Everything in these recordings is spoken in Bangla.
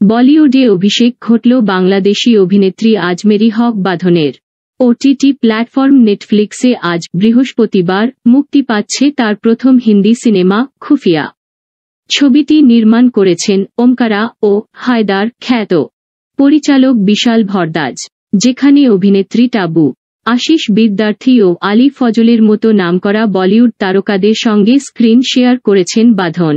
বলিউডে অভিষেক ঘটল বাংলাদেশি অভিনেত্রী আজমেরি হক বাঁধনের। ওটিটি প্ল্যাটফর্ম নেটফ্লিক্সে আজ বৃহস্পতিবার মুক্তি পাচ্ছে তার প্রথম হিন্দি সিনেমা, খুফিয়া। ছবিটি নির্মাণ করেছেন ওমকারা ও হায়দার খ্যাত পরিচালক বিশাল ভরদাজ, যেখানে অভিনেত্রী টাবু, আশিস বিদ্যার্থী ও আলী ফজলের মতো নামকরা বলিউড তারকাদের সঙ্গে স্ক্রিন শেয়ার করেছেন বাঁধন।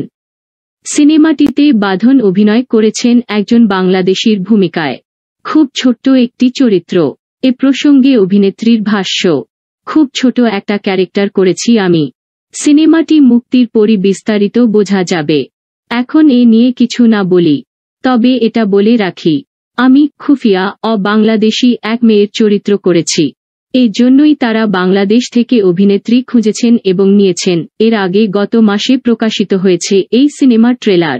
সিনেমাটিতে বাঁধন অভিনয় করেছেন একজন বাংলাদেশির ভূমিকায়। খুব ছোট্ট একটি চরিত্র। এ প্রসঙ্গে অভিনেত্রীর ভাষ্য, খুব ছোট একটা ক্যারেক্টার করেছি আমি। সিনেমাটি মুক্তির পরই বিস্তারিত বোঝা যাবে। এখন এ নিয়ে কিছু না বলি। তবে এটা বলে রাখি, আমি খুফিয়া অ বাংলাদেশি এক মেয়ের চরিত্র করেছি। এর জন্যই তারা বাংলাদেশ থেকে অভিনেত্রী খুঁজেছেন এবং নিয়েছেন। এর আগে গত মাসে প্রকাশিত হয়েছে এই সিনেমার ট্রেলার।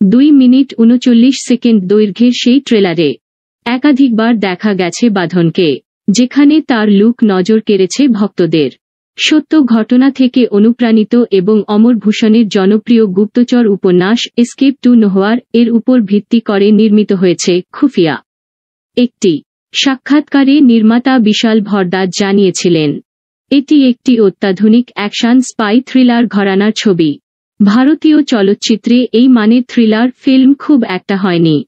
দুই মিনিট উনচল্লিশ সেকেন্ড দৈর্ঘ্যের সেই ট্রেলারে একাধিকবার দেখা গেছে বাঁধনকে, যেখানে তার লুক নজর কেড়েছে ভক্তদের। সত্য ঘটনা থেকে অনুপ্রাণিত এবং অমর ভূষণের জনপ্রিয় গুপ্তচর উপন্যাস এসকেপ টু নোহোয়ার এর উপর ভিত্তি করে নির্মিত হয়েছে খুফিয়া। একটি সাক্ষাৎকারে নির্মাতা বিশাল ভরদাস জানিয়েছিলেন, এটি একটি অত্যাধুনিক অ্যাকশন স্পাই থ্রিলার ঘরানার ছবি। ভারতীয় চলচ্চিত্রে এই মানের থ্রিলার ফিল্ম খুব একটা হয়নি।